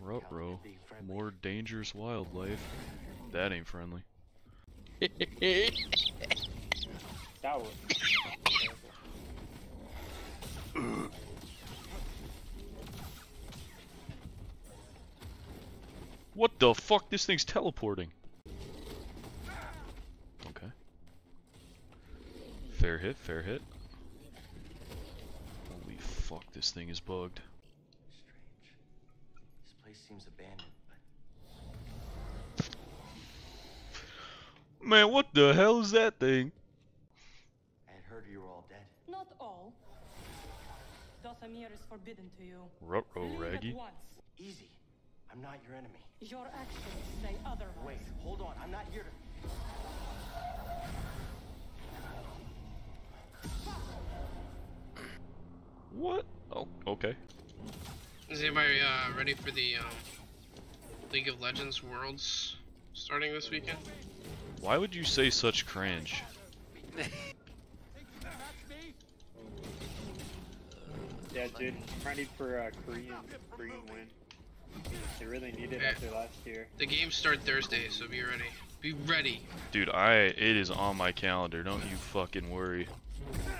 Ruh-roh. More dangerous wildlife. That ain't friendly. That was. What the fuck? This thing's teleporting. Okay. Fair hit, fair hit. Holy fuck, this thing is bugged. Strange. This place seems abandoned, but Man, what the hell is that thing? I had heard you were all dead. Not all. Dathomir is forbidden to you. Ruh-roh, Raggy. once. Easy. I'm not your enemy. Your actions say otherwise. Wait, hold on. I'm not here to. What? Oh, okay. Is anybody uh, ready for the um, League of Legends Worlds starting this weekend? Why would you say such cringe? Yeah, dude. Ready for a Korean Korean win. They really need it Yeah. after last year. The games start Thursday, so be ready. Be ready. Dude, I it is on my calendar. Don't you fucking worry.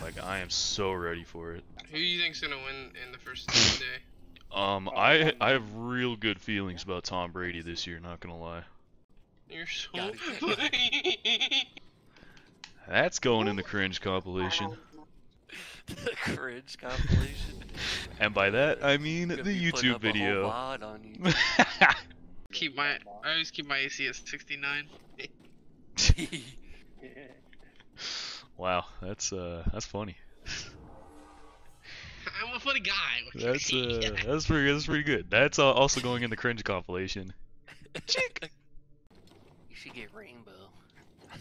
Like I am so ready for it. Who do you think's gonna win in the first day? Um, I I have real good feelings about Tom Brady this year. Not gonna lie. You're so. Gotta That's going in the cringe compilation. the cringe compilation. And by that I mean the Gonna be putting YouTube up a whole video. VOD you. keep my. I always keep my AC at 69. wow, that's uh that's funny. I'm a funny guy. what can I That's say? uh that's pretty that's pretty good. That's uh, also going in the cringe compilation. Chick. You should get rainbow.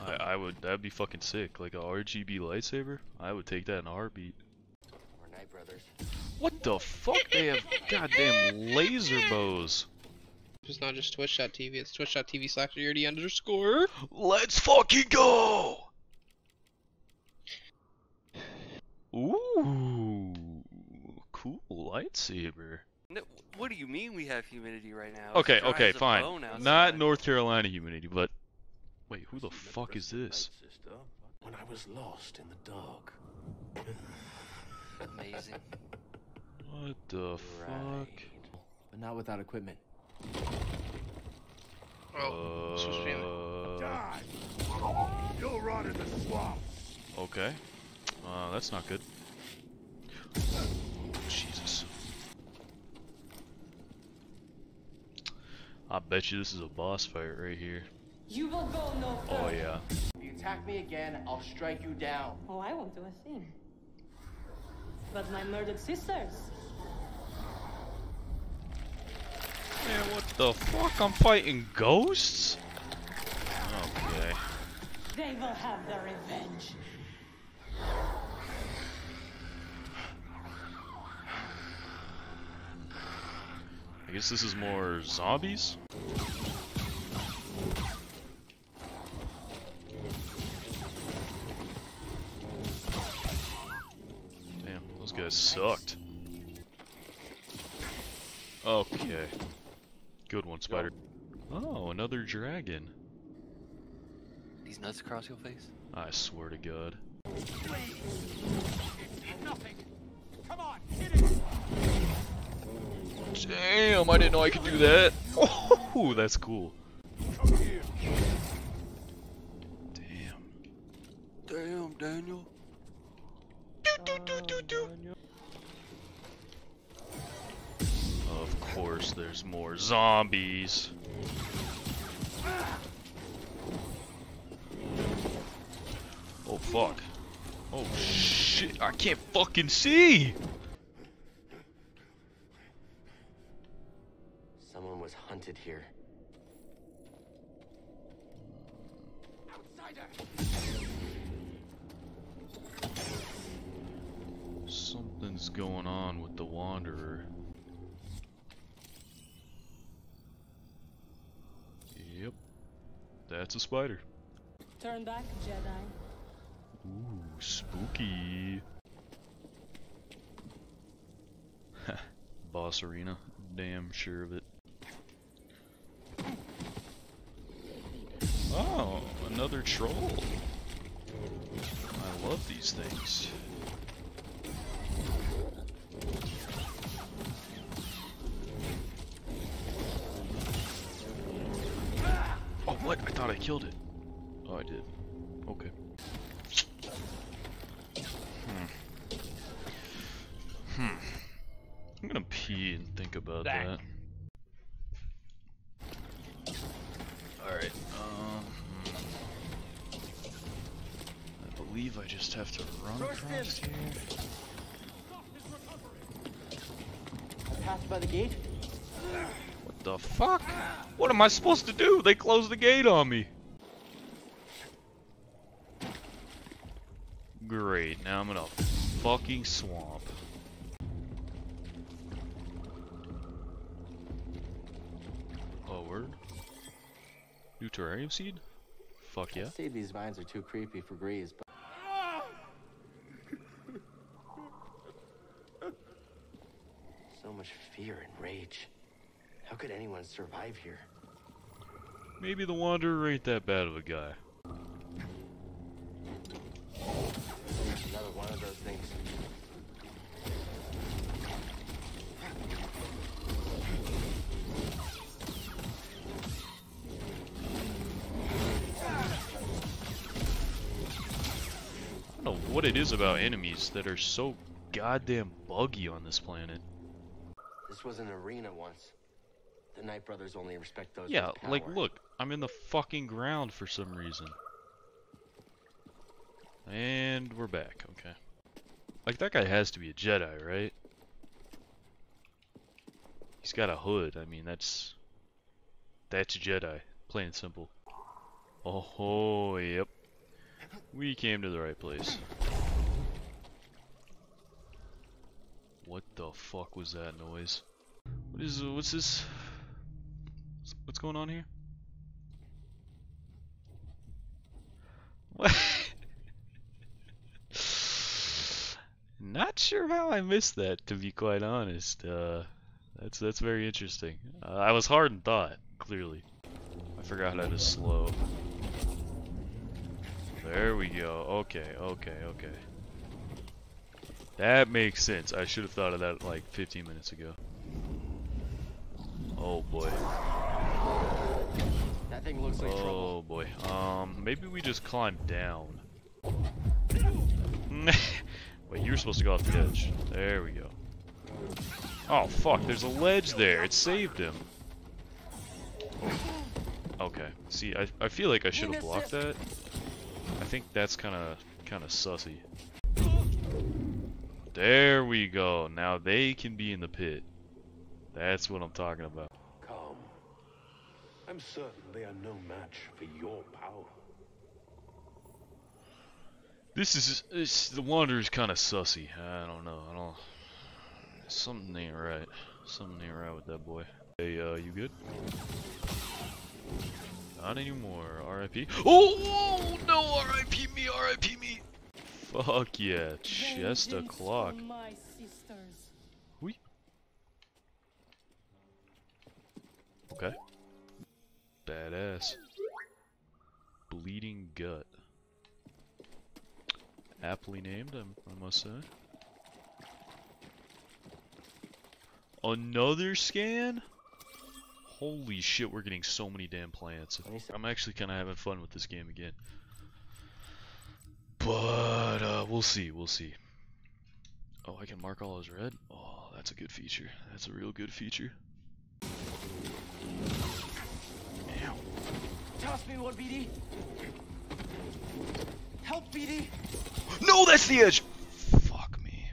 I I would that'd be fucking sick. Like a RGB lightsaber. I would take that in a heartbeat. We're Night Brothers. What the fuck? They have goddamn laser bows. It's not just twitch.tv, it's twitch.tv slash the underscore. Let's fucking go! Ooh, cool lightsaber. No, what do you mean we have humidity right now? Okay, okay, fine. Not North Carolina humidity, but wait, who the fuck is this? When I was lost in the dark. Amazing. What the fuck? But not without equipment. Oh, it's supposed to be in the- Uh, Die! You'll rot in the swamp! okay. Uh, that's not good. Jesus. I bet you this is a boss fight right here. You will go no oh, further. Oh yeah. If you attack me again, I'll strike you down. Oh, I won't do a thing. But my murdered sisters. Man, what the fuck? I'm fighting ghosts? Okay. They will have their revenge. I guess this is more zombies? Damn, those guys sucked. Okay. Good one, Spider. Oh, another dragon. These nuts across your face? I swear to God. Damn, I didn't know I could do that. Oh, that's cool. Damn. Damn, Daniel. Of course, there's more zombies. Oh fuck. Oh shit, I can't fucking see! Was hunted here. Something's going on with the Wanderer. Yep. That's a spider. Turn back, Jedi. Ooh, spooky. Boss arena. Damn sure of it. Oh, another troll. I love these things. Oh, what? I thought I killed it. Oh, I did. Okay. Believe I just have to run across here. I Passed by the gate? What the fuck? What am I supposed to do? They closed the gate on me. Great, now I'm in a fucking swamp. Oh, word? New terrarium seed? Fuck yeah. I'd say these vines are too creepy for Greez, but. so much fear and rage. How could anyone survive here? Maybe the Wanderer ain't that bad of a guy. Another one of those things. I don't know what it is about enemies that are so goddamn buggy on this planet. This was an arena once. The Night Brothers only respect those Yeah, like look, I'm in the fucking ground for some reason. And we're back, okay. Like that guy has to be a Jedi, right? He's got a hood, I mean that's that's a Jedi, plain and simple. Oh yep. We came to the right place. What the fuck was that noise? What is what's this? What's going on here? What? Not sure how I missed that, to be quite honest. Uh, that's that's very interesting. Uh, I was hard in thought, clearly. I forgot how to slow. There we go. Okay, okay, okay. That makes sense. I should have thought of that like 15 minutes ago. Oh boy. That thing looks like trouble. Oh boy. Um, maybe we just climb down. Wait, you were supposed to go off the edge. There we go. Oh fuck, there's a ledge there. It saved him. Okay. See, I, I feel like I should have blocked that. I think that's kind of kind of sussy. There we go. Now they can be in the pit. That's what I'm talking about. Calm. I'm certain they are no match for your power. This is this, the Wanderer's kind of sussy. I don't know. I don't. Something ain't right. Something ain't right with that boy. Hey, uh, you good? Not anymore. R.I.P. Oh, oh no! R.I.P. me! R.I.P. me! Fuck yeah! Chest Vengeance o'clock. for my sisters. We. Okay. Badass. Bleeding gut. Aptly named, I must say. Another scan? Holy shit, we're getting so many damn plants. I'm actually kind of having fun with this game again. But, uh, we'll see, we'll see. Oh, I can mark all as red? Oh, that's a good feature. That's a real good feature. Toss me one, BD. Help, BD. No, that's the edge! Fuck me.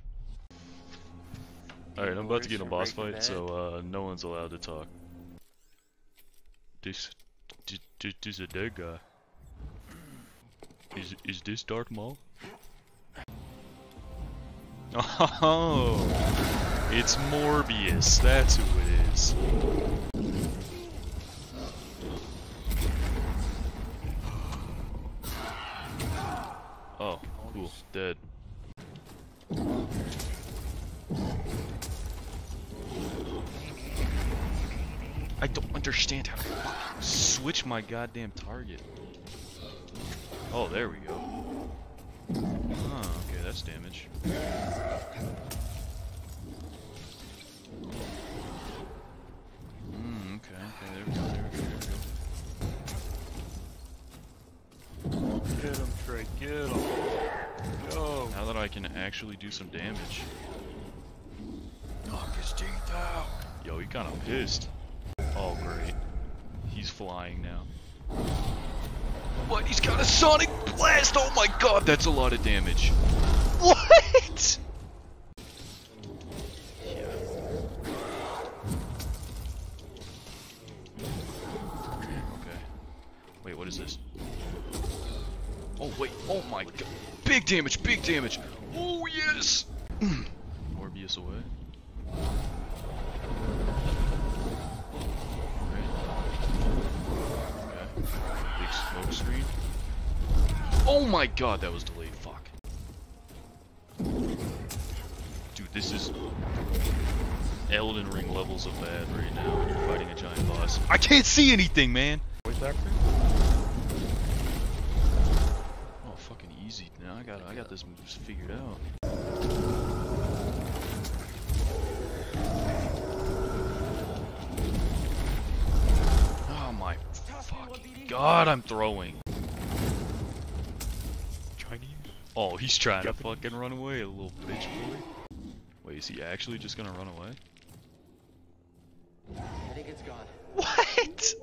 Alright, I'm about to get in a boss fight, Bad. so uh, no one's allowed to talk. This, this, this, this is a dead guy. Is is this Darth Maul? Oh, it's Morbius. That's who it is. Oh, cool. Dead. I don't understand how to switch my goddamn target. Oh, there we go. Oh, okay, that's damage. Mm, okay, okay, there we go, there we go, there we go. Get him, Trey. Get him. Go. Now that I can actually do some damage. Knock his teeth out. Yo, he kind of pissed. Oh, great. He's flying now. What? He's got a sonic blast! Oh my god, that's a lot of damage. What? Yeah. Okay. Wait, what is this? Oh wait, oh my god. Big damage, big damage. Oh yes! Morbius away. Okay. Big smoke screen. Oh my god, that was delayed. Fuck. Dude, this is Elden Ring levels of bad right now when you're fighting a giant boss. I can't see anything, man! Voice actor? Oh, fucking easy. Now I got I got this moves figured out. Oh my fucking god, I'm throwing. Oh, he's trying to Japanese. fucking run away, little bitch boy. Wait, is he actually just gonna run away? I think it's gone. What?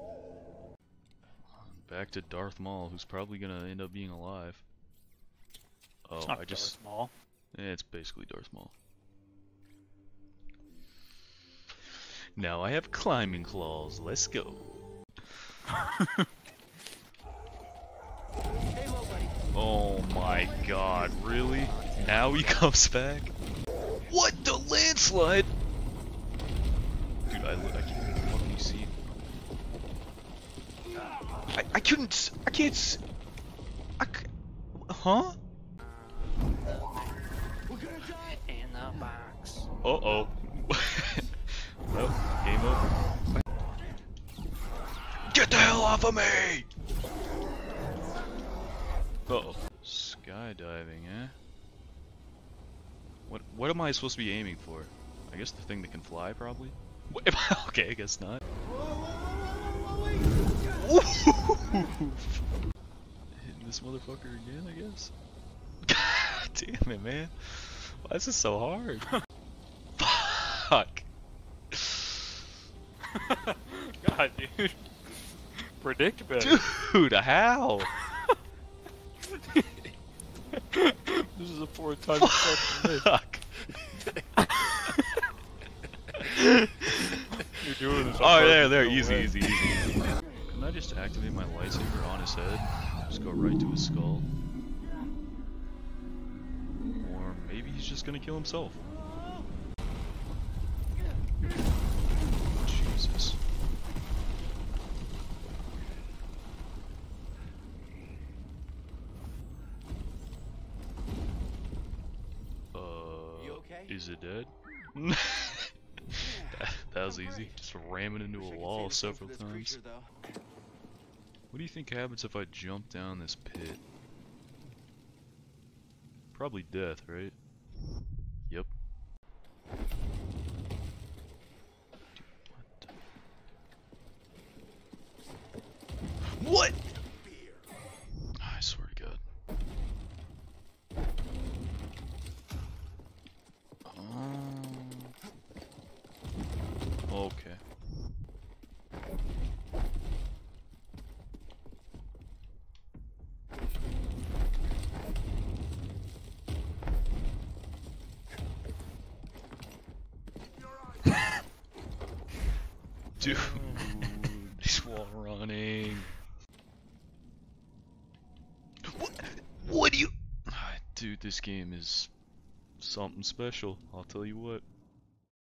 Back to Darth Maul, who's probably gonna end up being alive. Oh, It's not I just small. Eh, it's basically Darth Maul. Now I have climbing claws. Let's go. oh my god, really? Now he comes back? What the landslide? Dude, I, I can't fucking see. I, I couldn't. I can't. I huh? Uh oh. well, game over. Get the hell off of me! Uh oh. Skydiving, eh? What what am I supposed to be aiming for? I guess the thing that can fly, probably? What, okay, I guess not. Hitting this motherfucker again, I guess? God damn it, man. Why is this so hard? Fuck. God, dude. Predict better. Dude, how? This is the fourth time you fucking. Fuck. You're doing this. on Oh, there, there, no easy, way. easy, easy. Can I just activate my lightsaber on his head? Just go right to his skull? Or maybe he's just gonna kill himself. Jesus. Uh, You okay? is it dead? that, that was easy. Just ramming into a wall say the same several times. What do you think happens if I jump down this pit? Probably death, right? Yep. Dude, what? the- What? I swear to God. Um, okay. Dude, he's wall running. What? What do you? Ah, Dude, this game is something special. I'll tell you what.